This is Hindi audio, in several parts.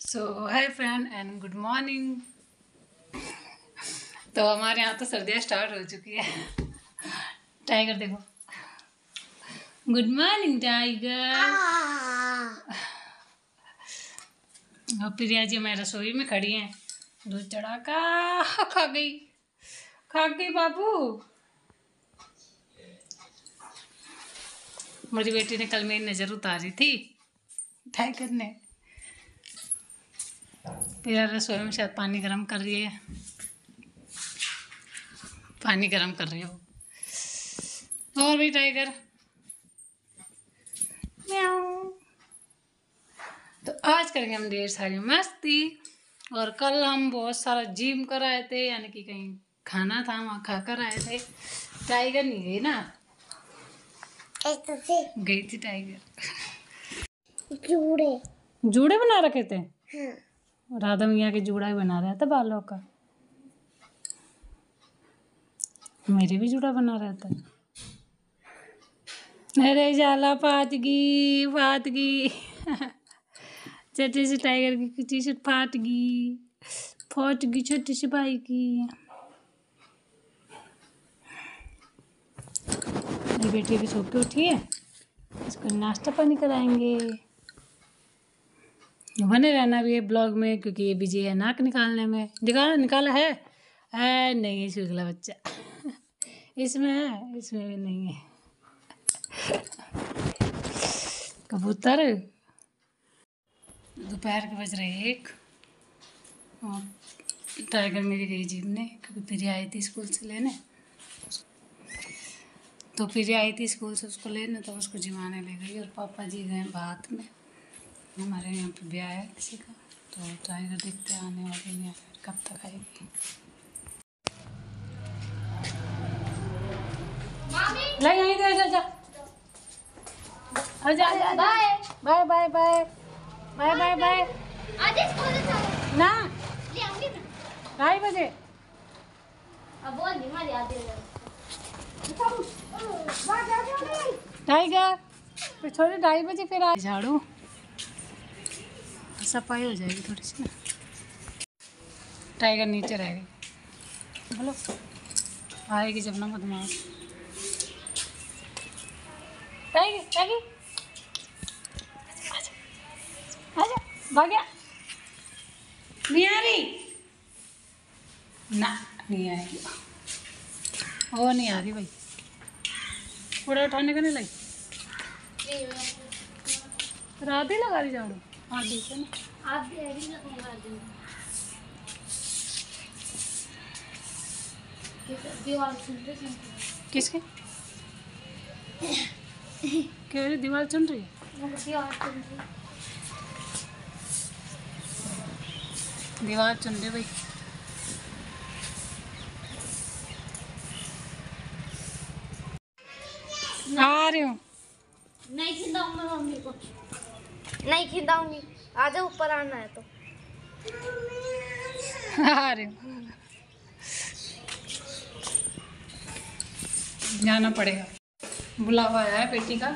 So hi friend and good morning तो हमारे यहाँ तो सर्दियाँ स्टार्ट हो चुकी है। टाइगर देखो। गुड मॉर्निंग टाइगर और प्रिया जी हमारे रसोई में खड़ी हैं। दूध चढ़ा का खा गई। खा गई बाबू। मेरी बेटी ने कल मेरी नज़र उतारी थी। टाइगर ने। प्रिया रसोई में शायद पानी गर्म कर रही है। पानी गर्म कर रही हो। और भी टाइगर तो आज करेंगे हम ढेर सारी मस्ती। और कल हम बहुत सारा जिम कर आए थे यानी कि कहीं खाना था वहाँ खा कर आए थे। टाइगर नहीं गई ना? गई थी। टाइगर जूड़े। जूड़े बना रखे थे? हाँ। राधा मियाँ के जूड़ा ही बना रहा था बालों का। मेरे भी जूड़ा बना रहा था अरे जाला फाटगी फाटगी छोटी सी टाइगर की टी शर्ट फाट गई, फट गई छोटी सी भाई की। बेटी अभी सो के उठी है, इसको नाश्ता पानी कराएँगे। बने रहना भी है ब्लॉग में, क्योंकि ये बिज़ी है नाक निकालने में। निकाला निकाला है? है नहीं शुक्ला बच्चा। इसमें है? इसमें भी नहीं है। कबूतर। दोपहर के बज रहे एक। और टाइगर मेरी गई जीवने क्योंकि फिर आई थी स्कूल से लेने। तो फिर आई थी स्कूल से उसको लेने तो उसको जिमाने ले गई और पापा जी गए बात में। हमारे यहाँ पे ब्याह है किसी का तो टाइगर देखते आने वाली हैं फिर कब तक आएगी। ले यहीं दे जा जा। Bye. Bye bye bye. Bye bye ना। ले आऊँगी ना। ढाई बजे। अब बोल नहीं मारी आते टाइगर फिर थोड़ी ढाई बजे फिर आ। झाड़ू। सफ़ाई हो जाएगी थोड़ी सी ना। टाइगर नीचे रह गई। बोलो। आएगी जब ना बदमाश। टाइगर टाइगर नहीं आ रही। ना, नहीं आएगी। वो नहीं आ रही भाई। कूड़ा उठाने का नहीं लाई। रात ही लगा रही झाड़ू। हाँ ना। आप किसके? क्या दीवार चुन रही है? दीवार सुनते दीवार चुन रही भाई। आ रही हूँ। नहीं खिलाऊँगा मम्मी को। नहीं खिलाऊँगी आ जाओ ऊपर आना है तो। आ रही जाना पड़ेगा। बुलावा आया है बेटी का।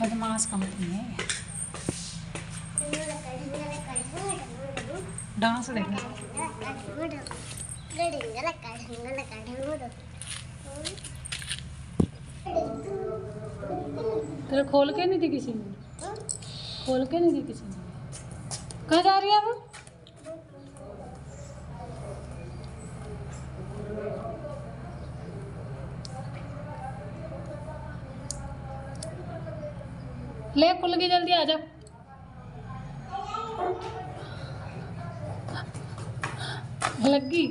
बदमाश कंपनी है। डांस देखना तेरे खोल के नहीं दी किसी ने? खोल के नहीं दी किसी ने? कहाँ जा रही है अब ले, खुल गई जल्दी आ जा। लगी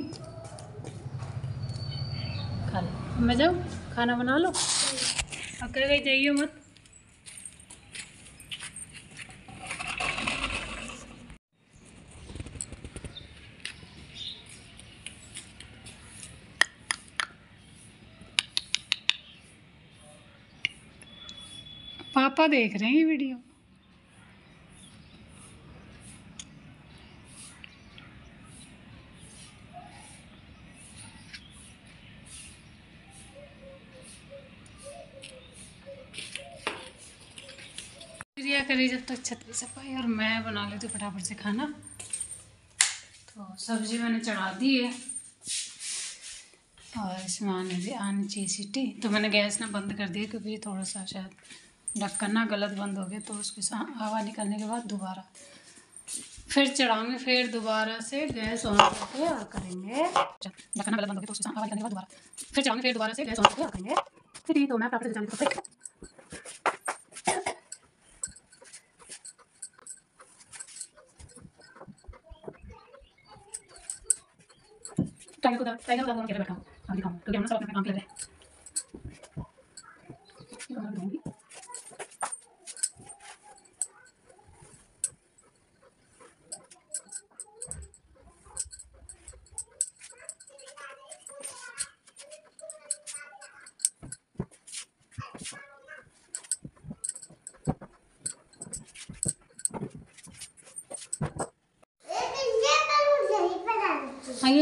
खा मैं जाऊँ? खाना बना लो। अकेले गई जाइए मत। पापा देख रहे हैं ये वीडियो। करी जब तक छत की सफ़ाई और मैं बना लेती हूँ फटाफट से खाना। तो सब्ज़ी मैंने चढ़ा दी है। और इसमें आने दी आनी चाहिए सीटी। तो मैंने गैस ना बंद कर दिया क्योंकि थोड़ा सा शायद ढक्कन ना गलत बंद हो गया तो उसके साथ हवा निकलने के बाद दोबारा। फिर चढ़ाऊँगे, फिर दोबारा से गैस ऑन करके और करेंगे। ढक्कन गलत बंद हो गया तो उसके साथ हवा निकलने के बाद दोबारा। फिर चढ़ाऊँगे, फिर दोबारा से गैस ऑन करके और करेंगे। फिर तो मैं फटाफट से टाइगर को टाइगर को अकेले बैठा हूँ दिखाऊँ क्योंकि हम सब अपने काम कर रहे हैं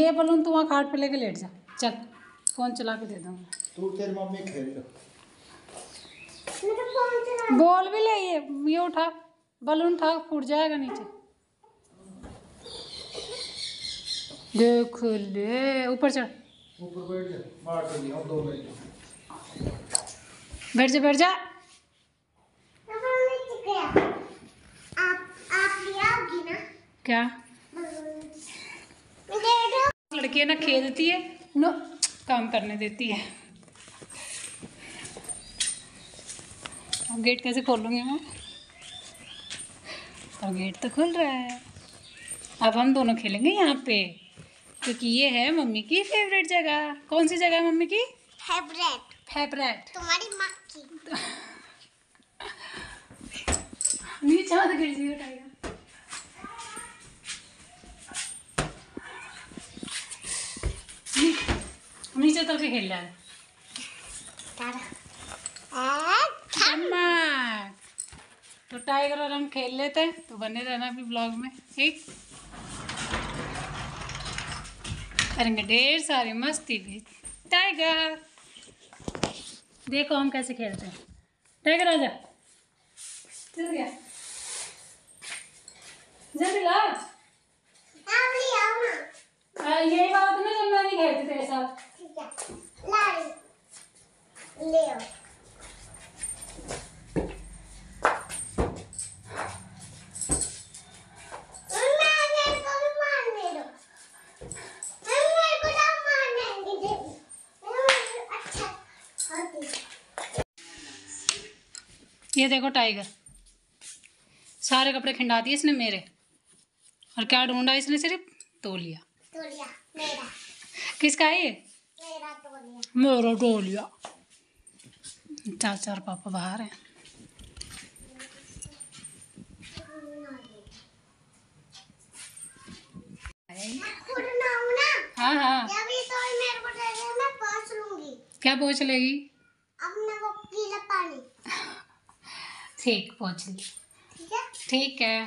ये। हाँ बलून तू वहाँ खाट पे लेके लेट जा। चल फ़ोन चला के दे दूँगा। तू तेरी मम्मी खेल लो। बॉल भी ले ये ये उठा। बलून उठा फूट जाएगा नीचे। देख ले ऊपर चढ़। ऊपर बैठ जा मार के लिया दो मिनट बैठ जा बैठ जा। क्या? लड़की है ना खेलती है। नो। काम करने देती है। अब गेट कैसे खोलूँगी मैं? और गेट तो खुल रहा है। अब हम दोनों खेलेंगे यहाँ पे क्योंकि ये है मम्मी की फेवरेट जगह। कौन सी जगह है मम्मी की? फेवरेट। फेवरेट। तुम्हारी माँ की। नीचे मत गिर जी हैं अम्मा तो टाइगर और हम खेल लेते हैं तो बने रहना अभी ब्लॉग में ठीक? करेंगे ढेर सारी मस्ती भी. टाइगर देखो हम कैसे खेलते हैं. टाइगर आजा चल गया. जल्दी ला हाँ, यही बात है ना जब मैं नहीं खेलती तेरे साथ ये देखो टाइगर। सारे कपड़े खिंडा दिए इसने मेरे। और क्या ढूंढा इसने सिर्फ़? तोलिया। किसका है ये? मेरा तोलिया। चाचा और पापा बाहर हैं। हाँ हाँ। क्या पूछ लेगी? ठीक, पूछ ली। ठीक है।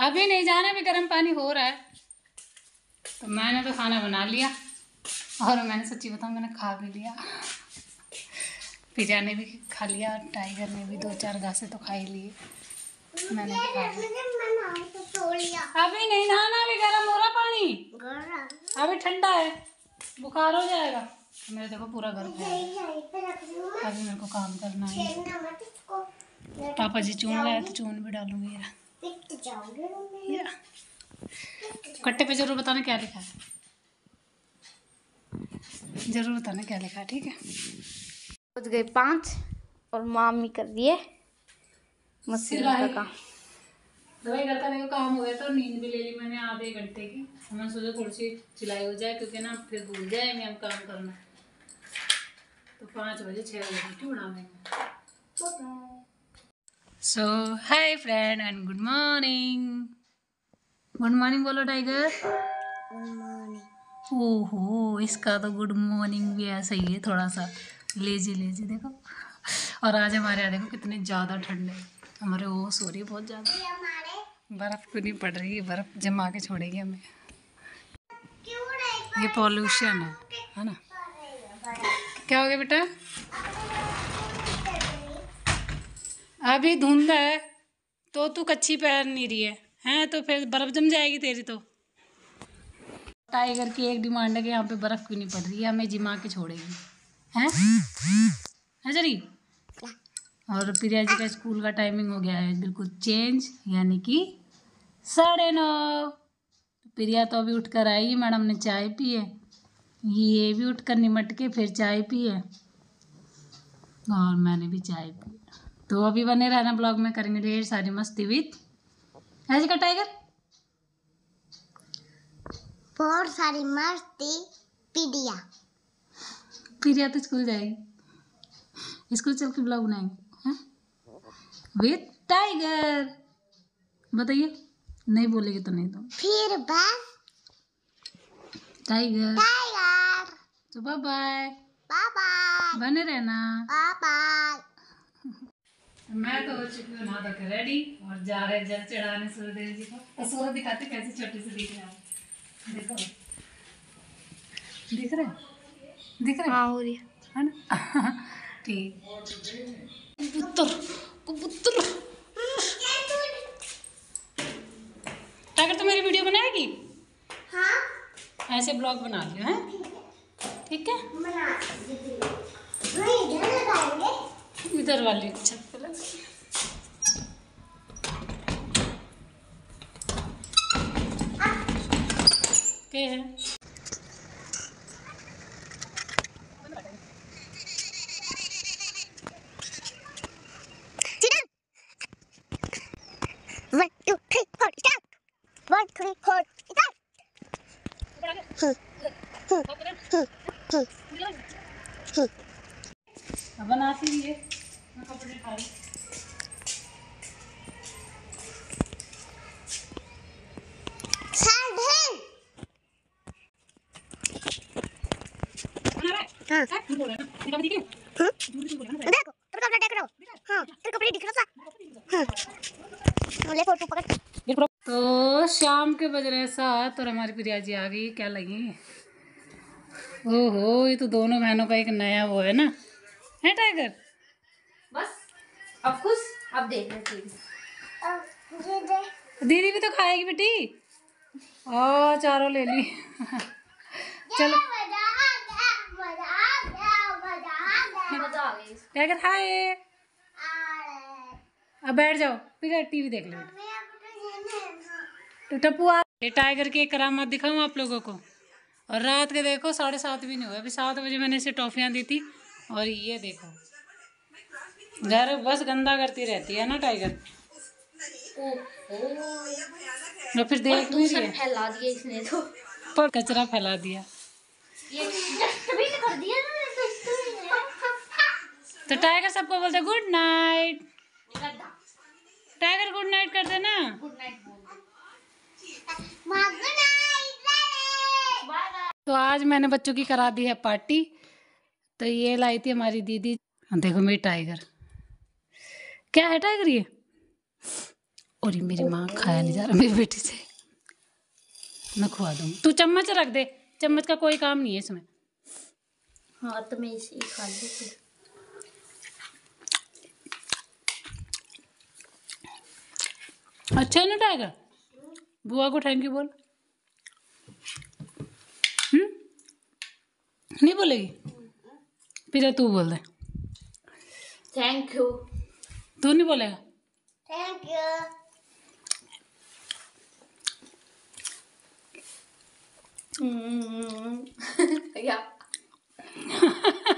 अभी नहीं, जाना भी गर्म पानी हो रहा है। तो मैंने तो खाना बना लिया और मैंने सच्ची बताऊँ, मैंने खा भी लिया। पिजा ने भी खा लिया और टाइगर ने भी दो चार घासे तो खा ही लिए। मैंने अभी नहीं, नहाना अभी गर्म हो रहा पानी। अभी ठंडा है, बुखार हो जाएगा। मेरे देखो पूरा घर है। अभी मेरे को काम करना है। पापा जी चून लाए तो चून भी डालूँगी यार कट्टे पे ज़रूर बताना क्या लिखा है। ज़रूर बताना क्या लिखा है, ठीक है। बज गए पाँच और मामी कर दिए मशीन का काम। दवाई करता मेरे को काम हो गया तो नींद भी ले ली मैंने आधे घंटे की। मैंने सोचा थोड़ी सी सिलाई हो जाए क्योंकि ना फिर भूल जाएँगे हम काम करना। तो पाँच बजे छः बजे क्यों उड़ावेंगे so hi friend and good morning good morning बोलो टाइगर ओहो इसका तो गुड मॉर्निंग भी ऐसा ही है थोड़ा सा। लेजी लेजी देखो। और आज हमारे यहाँ देखो कितने ज़्यादा ठंड है। हमारे ओस हो रही है बहुत ज़्यादा। बर्फ़ क्यों नहीं पड़ रही है बर्फ़ जमा के छोड़ेगी हमें। ये पॉल्यूशन है है ना? क्या हो गया बेटा? अभी धुंध है तो तू कच्ची पहन नहीं रही है। हैं तो फिर बर्फ़ जम जाएगी तेरी तो। टाइगर की एक डिमांड है कि यहाँ पे बर्फ़ क्यों नहीं पड़ रही है हमें जिमा के छोड़ेगी। हैं? है और प्रिया जी का स्कूल का टाइमिंग हो गया है, बिल्कुल चेंज यानी कि साढ़े नौ। प्रिया तो अभी उठकर आई मैडम ने चाय पी है। ये भी उठकर निमट के फिर चाय पी है। और मैंने भी चाय पी तो अभी बने रहना ब्लॉग में, करेंगे ढेर सारी मस्ती विथ। ऐसे का टाइगर बहुत सारी मस्ती पीडिया प्रिया तो स्कूल जाएगी। स्कूल चल के ब्लॉग बनाएँगे हैं? विथ टाइगर बताइए नहीं बोलेगी तो नहीं तो। फिर बस। टाइगर टाइगर तो बाय बाय बाय बाय बने रहना। बाय बाय मैं तो हो चुकी हूँ नहा धोकर रेडी और जा रहे जल चढ़ाने सूर्यदेव जी को। तो सूरज दिखाते कैसे छोटे से दिख रहा है। देखो। दिख रहे हैं? दिख रहे हैं? हाँ हो रही है। है ना? ठीक। कबूतर कबूतर। टाइगर तो मेरी वीडियो बनाएगी? हाँ। ऐसे ब्लॉग बना लियो हैं ठीक है? बना नहीं इधर वाली छत पे लगा क्या है One, two, three, four, start. One, three, four, start. अब बनाती भी है मैं कपड़े खा रही साढ़े हाँ देखो देखो तेरे कपड़े देख रहा हूँ हाँ तेरे कपड़े दिख रहा था हाँ ले फ़ोटो पकड़ तो शाम के बज रहे सात और हमारी प्रिया जी आ गई। क्या लगी? ओहो ये तो दोनों बहनों का एक नया वो है ना। है टाइगर बस अब खुश अब देख रहे दीदी भी तो खाएगी बेटी। ओ चारों ले ली। चलो मज़ा आ गई टाइगर हाय। अब बैठ जाओ। फिर टीवी देख लो तो टप्पू आ ये टाइगर की करामात दिखाऊँ आप लोगों को? और रात के देखो साढ़े सात भी नहीं हुए। अभी सात बजे मैंने इसे टॉफियाँ दी थी। और ये देखो। घर बस गंदा करती रहती है ना टाइगर? और फिर देख भी फैला दिया इसने तो। पर कचरा फैला दिया। ये डस्टबिन कर दिया ना डस्टबिन तो टाइगर सबको बोलते good night. Tiger good night करते ना? गुड नाइट तो आज मैंने बच्चों की करा दी है पार्टी। तो ये लाई थी हमारी दीदी। देखो मेरी टाइगर। क्या है टाइगर ये? और ये मेरी माँ खाया नहीं जा रहा, मेरी बेटी से। मैं खुआ दूँ तू चम्मच रख दे। चम्मच का कोई काम नहीं है इसमें। हाँ तो मैं इसे खा लेती अच्छा नहीं टाइगर बुआ को थैंक यू बोल। हुँ? नहीं बोलेगी? फिर तू बोल दे। थैंक यू तू नहीं बोलेगा? थैंक यू हम्म। या।